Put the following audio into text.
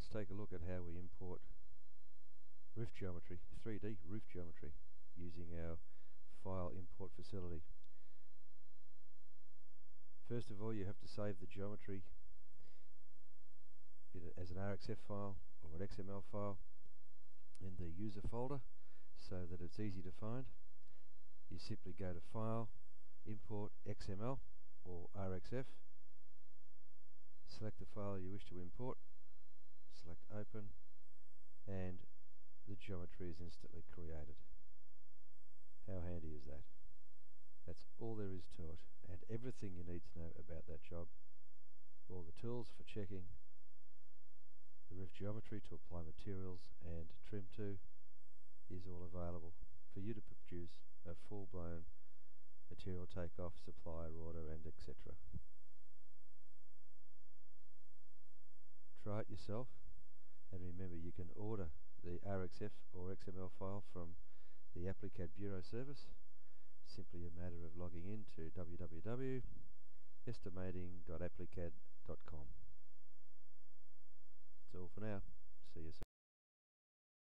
let's take a look at how we import roof geometry, 3D roof geometry, using our file import facility. First of all, you have to save the geometry as an RxF file or an XML file in the user folder so that it's easy to find. You simply go to File, Import XML or RxF, select the file you wish to import, select Open, and the geometry is instantly created. How handy is that? That's all there is to it, and everything you need to know about that job. All the tools for checking, the roof geometry to apply materials and trim to is all available for you to produce a full-blown material takeoff, supplier order and etc. Try it yourself and remember you can order the RxF or XML file from the Applicad Bureau service. Simply a matter of logging in to www.estimating.applicad.com. That's all for now. See you soon.